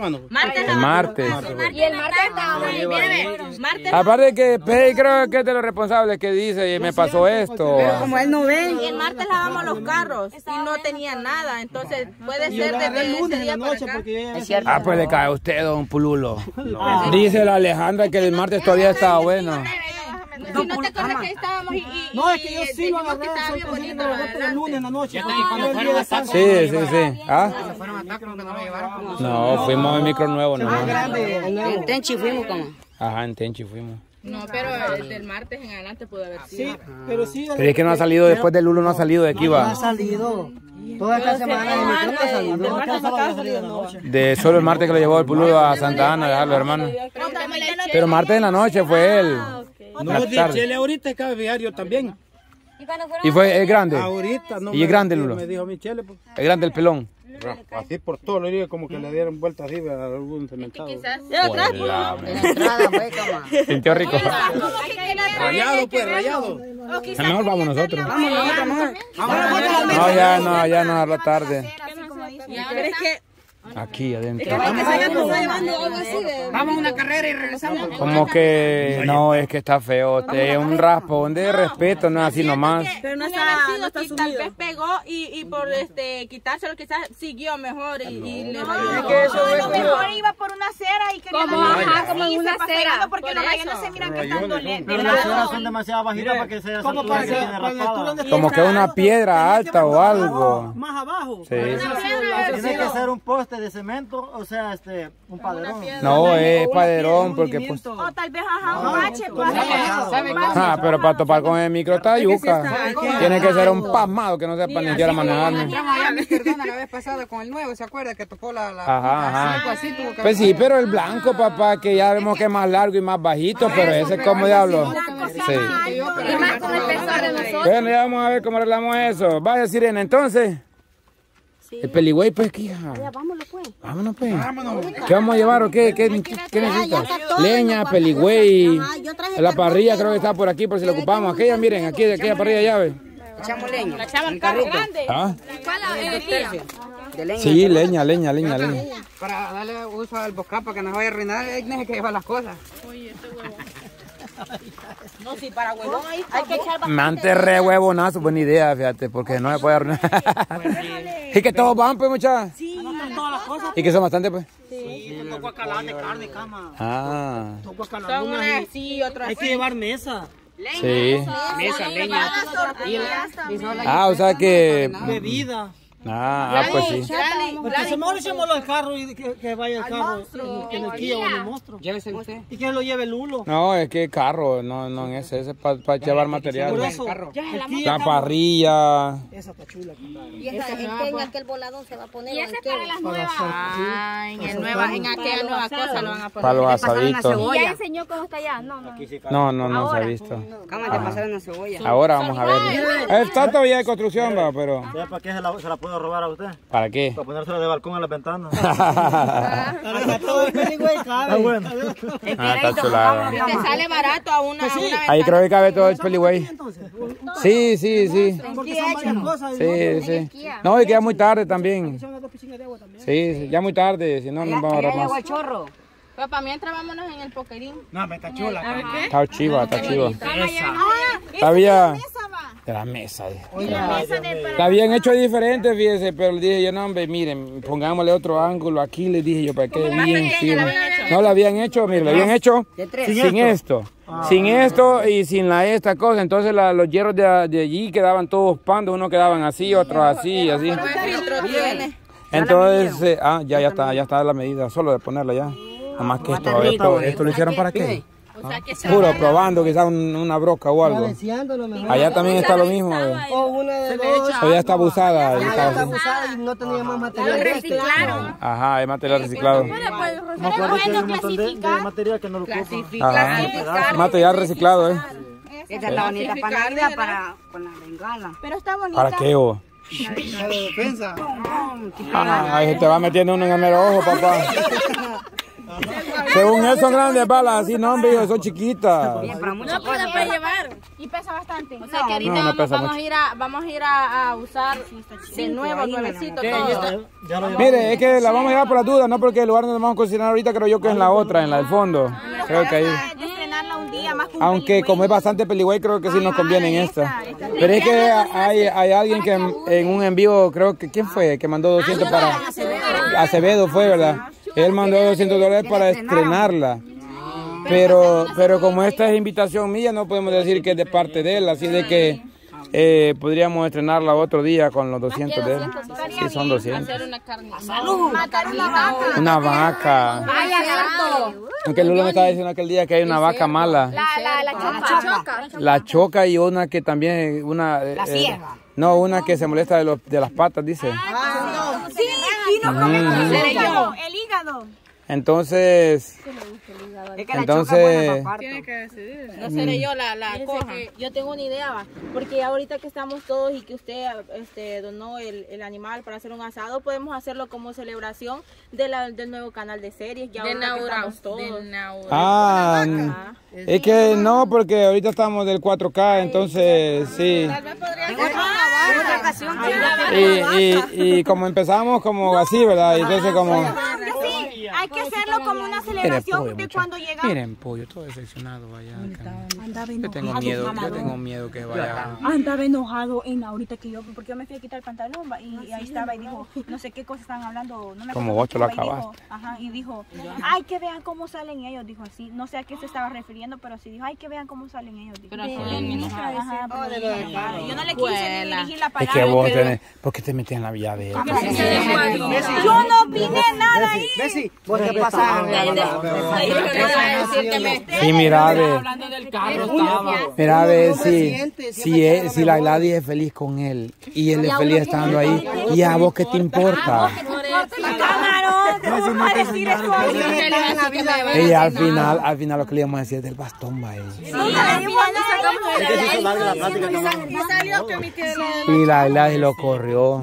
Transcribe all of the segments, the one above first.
Martes. El martes. Y el martes estábamos ahí. Mire, martes. Aparte que Pei creo que es de los responsables que dice y me pasó esto. Como él no ve. Y el martes lavamos los carros y no tenía nada. Entonces puede ser el desde lunes ese día para noche acá. Ah, pues le cae a usted, don Pululo. Dice la Alejandra que el martes todavía estaba bueno. Si no te acuerdas que estábamos y, y, No, es que yo sí lo agarré, que estaba bien bonito, el lunes en la noche. cuando fueron a Taco, Sí, sí, sí. ¿Ah? no. No, fuimos en micro nuevo, no. En Tenchi fuimos como. Ajá, en Tenchi fuimos. No, pero el del martes en adelante pudo haber sido. Sí, pero sí. Pero es que no ha salido, después del Lulo no ha salido de aquí, No ha va. salido. Toda esta semana de micro no ha salido. De solo el martes que lo llevó el Pululo a Santa Ana a dejarlo, hermano. Pero martes en la noche fue él. No, tarde. Chile ahorita es cabe viario también. Y fue, es grande. Ahorita no ¿Y es grande, Lulo? Me dijo pues, Es grande el pelón. así por todo, le digo como que le dieron vuelta así a algún cementado. Entrada fue como. Sintió rico. Rayado, pues, rayado. Mejor vamos nosotros. Vamos, vamos, vamos. No, ya no, ya no, a la tarde. Y ahora está- Aquí adentro. Vamos a una carrera y regresamos. Como que no, es que está feo. Te es un raspón de respeto, no es así nomás. Pero no está, no está tal vez pegó y, y por este quitárselo quizás siguió mejor y, y le ayudó. A lo mejor iba por una cera y quería Como, en una cera. porque Por los rayos no eso. se miran que están dolientes. Pero las ceras son demasiado bajitas para que Como para que Como que una piedra alta o algo. Más abajo. Sí. Tiene que ser un poste de cemento, o sea, este, un paderón. No, es paderón porque pues... O tal vez ajá, un bache. pues. Ah, pero para topar con el micro está yuca. Tiene que ser un pasmado que no sepa ni siquiera mi perdona la vez pasada con el nuevo, ¿se acuerda? Que tocó la... la Ajá, ajá. Pues sí, pero el blanco, papá, que ya vemos que es más largo y más bajito, pero ese es como diablo. Sí. Bueno, ya vamos a ver cómo arreglamos eso. Vaya, Sirena, entonces. El peligüey, pues, ¿qué hija? Vámonos pues. Vámonos, pues. ¿Qué vamos a llevar o qué? ¿Qué, qué necesitas? Leña, peligüey. La parrilla creo que está por aquí, por si la ocupamos. Aquella, miren, aquí, de aquella parrilla llave. Echamos leña. La echamos carro grande. ¿Ah? ¿Cuál la día? De leña. Sí, leña, leña, leña, leña. Para darle uso al bosca para que nos vaya a arruinar, hay que llevar las cosas. No, sí, para huevón ahí. Hay que echar Mante re huevonazo, buena idea, fíjate, porque no se puede arruinar. y que todos van, pues, muchachos. Y que son bastante, pues. Toco a calar de carne, cama. Ah, Son unas así, otras Hay que llevar mesa, sí. Mesa, leña. Ah, o sea que... bebida. Ah, ah, pues sí. Porque se mejor echémoslo al carro y que, que vaya el carro en, en el Kia o en el monstruo. Llévese usted. Y que lo lleve el Lulo. No, es que carro, no, no en ese, ese es para llevar material. Por eso, La parrilla. esa está chula. Y esa, que en aquel voladón se va a poner. Y ese es para las nuevas. Ah, en, el nueva, en aquella nueva cosa lo van a poner. Para los asaditos. Y ya enseñó cómo está allá. No, no. No, no, no se ha visto. Cama de pasar una cebolla. Ahora vamos a ver. Está todavía de construcción, va, pero ¿Ya para qué se la, se puedo robar a usted? ¿para qué? Para ponérsela de balcón a la ventana. Acá todo el peligüey cabe. Está bueno. Ah, está chulada. Te sale barato a una, a una Ahí creo que cabe todo el peligüey. Sí, sí, sí. Sí, sí. No, y que ya muy tarde también. Son las dos piscinas de agua también. Sí, sí, ya muy tarde, si no nos vamos a ahorrar más. Papá, mientras vámonos en el poquerín. No, me está chula. Está chiva, está chiva. Está bien. De la mesa. dije. Está bien hecho diferente, fíjese, pero le dije yo, no, hombre, miren, pongámosle otro ángulo aquí, le dije yo, para que quede bien firme. No lo habían hecho, miren, lo habían hecho sin esto. Sin esto y sin la esta cosa, entonces la- los hierros de, de allí quedaban todos pandos, unos quedaban así, otros así, así. filtro tiene. Entonces, eh, ah, ya, ya está, ya está la medida, solo de ponerla ya. Nada más que esto, esto, esto lo hicieron para qué? O sea que Puro probando, quizás un- una broca o algo. Allá también está lo mismo. O una de dos. O ya está abusada. y está abusada y no tenía más material. reciclaron. Ajá, es material reciclado. Hay de, de material que no lo. Material reciclado, ¿eh? Esta está bonita para Navidad para con la bengala. Pero está bonita. ¿Para qué, vos? La de defensa. Ah, ahí se te va metiendo uno en el mero ojo, papá. Según él son grandes balas, así no, hombre, son chiquitas. Bien, para muchas No puede llevar. Y pesa bastante. O sea que ahorita No, no vamos, pesa vamos a ir a, vamos a ir a, a usar de nuevo nuevecito todo. Ya Mire, es que la vamos a llevar por la duda, no porque el lugar donde vamos a cocinar ahorita creo yo que es en la otra, en la del fondo. Creo que ahí. Un día más Aunque como es bastante peligüey, creo que sí nos conviene en esta. Pero es que hay, hay alguien que en, en un envío, creo que, ¿quién fue? Que mandó 200 para... Acevedo fue, ¿verdad? Él mandó 200 dólares para estrenarla. Pero, pero como esta es invitación mía, no podemos decir que es de parte de él, así de que eh, podríamos estrenarla otro día con los 200 de él. Sí, son 200. Hacer una carne. matar una vaca. Una vaca. Vaya, gato. Aunque Lula me estaba diciendo aquel día que hay una vaca mala. La, la, la choca. La choca y una que también, una... La no, una que se molesta de, los, de las patas, dice. Sí, y no comemos El hígado. Entonces, Es que la entonces, buena para No seré yo la, la Fíjense coja. que yo tengo una idea, va, porque ahorita que estamos todos y que usted este, donó el, el animal para hacer un asado, podemos hacerlo como celebración de la- del nuevo canal de series. Ya De que Naura. estamos todos. De Naura. ah, es que no, porque ahorita estamos del 4K, entonces sí. En otra ocasión, Y, y, y como empezamos como así, ¿verdad? Y entonces como... Como una celebración pollo, de muchacho. cuando llegamos. Miren, pollo, todo decepcionado allá. acá. Yo tengo miedo, yo tengo miedo que vaya... Andaba enojado en ahorita que yo, porque yo me fui a quitar el pantalón y, ahí estaba y dijo, no sé qué cosas estaban hablando. No me Como vos te lo dijo, acabaste. Ajá, y dijo, ay, que vean cómo salen ellos, dijo así. No sé a qué se estaba refiriendo, pero sí dijo, ay, que vean cómo salen ellos. Dijo. Pero Oh, yo no le quise ni dirigir la Es palabra. que vos pero- tenés... ¿Por qué te metes en la vida de él? Yo no opiné nada ahí. Vos te Sí, mira, ve. Mira, ve, si, si, es- si la Gladys es feliz con él. Y él es feliz estando ahí, ¿y a vos qué te importa? Y al final, al final lo que le íbamos a decir es del bastón, va. Y la Gladys lo corrió.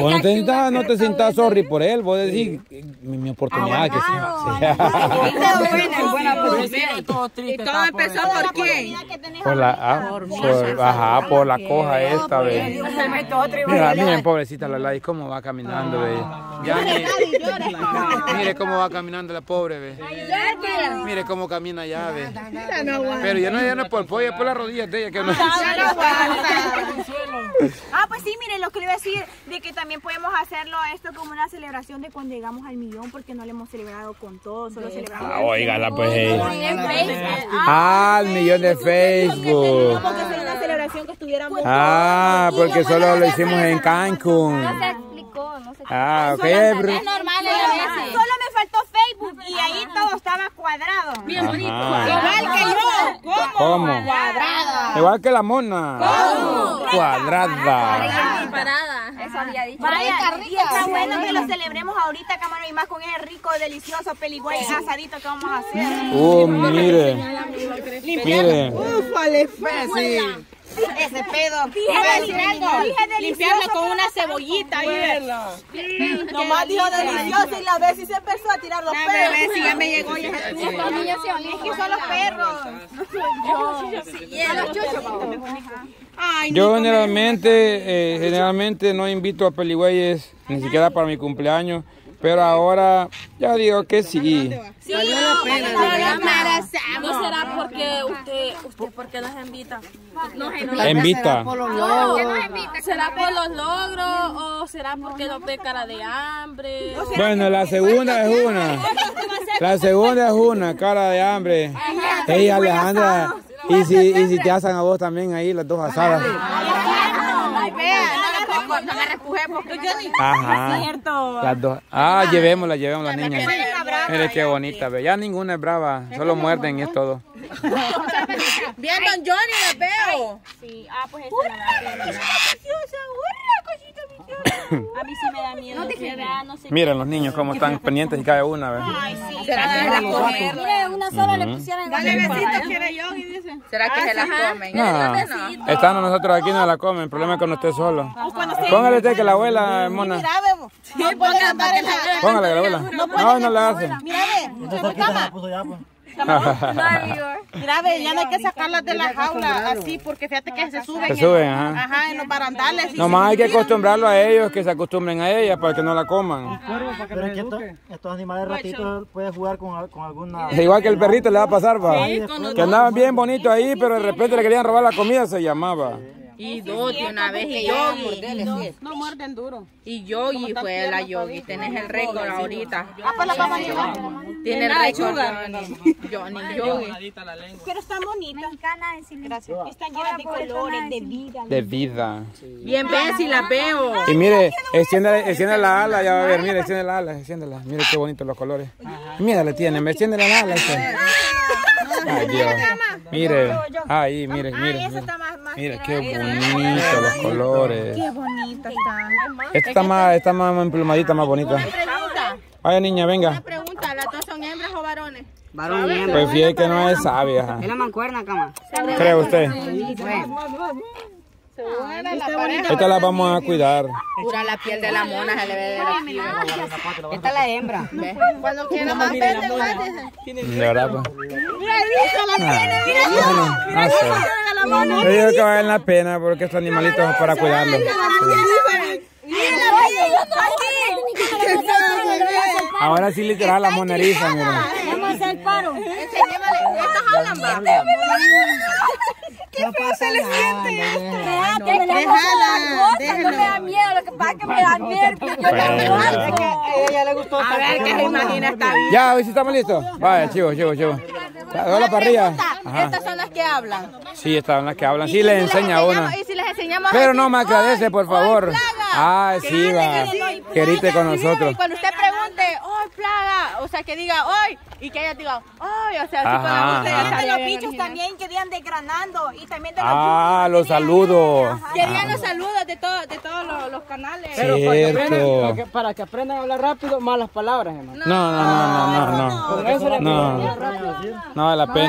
Vos no te sientas, no te sientas sorry por él, vos decís mi, mi oportunidad que sí. Y todo empezó por quién. Por la, ah, por, ajá, por la coja esta, ve. Mira, miren, pobrecita la Gladys, cómo va caminando, ve. Ya, mire, cómo va caminando la pobre, ve. Mire cómo camina ya, ve. Pero ya no, ya no es por el pollo, es por las rodillas de ella que no. Ah, pues sí, miren, lo que le iba a decir, de que también podemos hacerlo esto como una celebración de cuando llegamos al millón, porque no lo hemos celebrado con todos, solo celebramos. Ah, óigala, pues. eh. Ah, Ah, el millón de Facebook. Como que sería una celebración que estuviéramos Ah, porque solo lo hicimos en Cancún. Se explicó, no sé. Ah, ok. Es normal a veces. Solo me faltó Facebook y ahí todo estaba cuadrado. Igual que yo. ¿Cómo? Igual que la mona. Cuadrada. Parada. Eso había dicho. Vaya, y está bueno que lo celebremos ahorita, camarón, y más con ese rico, delicioso peligüey asadito que vamos a hacer. Uh, mire. Mire. Ese pedo. Limpiarlo con una cebollita. Nomás dijo delicioso. y la vez se empezó a tirar los Bebé, si ya me llegó ya. Es que son los perros. Ay, Yo generalmente, eh, generalmente no invito a peligüeyes, ni siquiera para mi cumpleaños, pero ahora ya digo que sí. ¿No será porque usted, usted porque nos invita? La invita. ¿Será por los logros o será porque nos ve cara de hambre? Bueno, la segunda es una. La segunda es una, cara de hambre. Ey, Alejandra, y si, y si te asan a vos también ahí, las dos asadas. No me, repujé porque yo ni... Ajá. Las dos. Ah, llevémosla, llevémosla, niña. Mire qué bonita, ve. Ya ninguna es brava, solo muerden y es todo. Bien, don Johnny, la veo. Sí, ah, pues esa la verdad. A mí sí me da miedo, de verdad, no sé. Miren los niños cómo están pendientes y cada una, ve. ¿Será que se la comen? Mire, una sola le pusieron. Dale besito, quiere yo. ¿Será que se las comen? No, estando nosotros aquí no la comen, el problema es cuando esté solo. Póngale usted que la abuela, mona. No, póngala para que la Póngale que la abuela. No, no le hace. Mira, ve. Mira, ve, ya no hay que sacarlas de la jaula así, porque fíjate que se suben. Se en- suben, ajá. Ajá, en los barandales. Nomás hay que acostumbrarlo a ellos, que se acostumbren a ella para que no la coman. Pero es que esto- estos animales ratitos pueden jugar con, con alguna... Es igual que el perrito le va a pasar, va. Sí, Que andaban bien bonitos ahí, pero de repente le querían robar la comida, se llamaba. Y dos de una vez, y Yogi. No muerden duro. Y Yogi fue la Yogi. Tenés el récord ahorita. Ah, pues la vamos a llevar. Tiene el récord. sugar. Johnny Yogi. Pero están bonitas. Gracias. Están llenas de colores, de vida. De vida. Bien, ven si la veo. Y mire, extiende, extiende la ala, ya va a ver, mire, extiende la ala, extiéndela. Mire qué bonitos los colores. Mira, le tiene, me extiende la ala. ese. Ay, Dios. Mire, ahí, mire, mire. Mire, mire qué bonitos los colores. Qué bonita están. Esta está más, está más emplumadita, más bonita. Vaya niña, venga. Pregunta, ¿las dos son hembras o varones? Varón y hembra. Pues fíjate que no es sabia. Es la mancuerna, cama. ¿Cree usted? Esta la vamos a cuidar. Pura la piel de la mona se le ve de la piel. Esta es la hembra. Cuando quiera más verde, más De verdad, pues. Mira, la tiene, mira. No sé. Yo digo que vale la pena porque estos animalitos son para cuidarlos. Ahora sí literal la mona eriza, mira. Vamos a hacer el paro. Va. No pasa nada. Que me da cosas, no me da miedo, lo que pasa es que me da nervios. Yo que a ella le gustó A ver, ¿qué se imagina esta vida? Ya, hoy sí estamos listos. Vaya, chivo, chivo, chivo. La parrilla. Ajá. Estas son las que hablan. Sí, estas son las que hablan. Sí, les enseña a uno. Y si les enseñamos Pero no me agradece, por favor. Ah, sí, va. Querite con Y nosotros. cuando usted pregunte, ¡ay, plaga! O sea, que diga, ¡ay! Y que ella diga, ¡ay! O sea, así Ajá, de sabía los bichos también que digan desgranando y también de los Ah, los saludos. Querían los saludos de, todo, de todos los, los canales. Pero para que aprendan- Para Cierto. que, para que aprendan a hablar rápido, malas palabras, hermano. No, no, no, no, no, no. No, no vale la pena.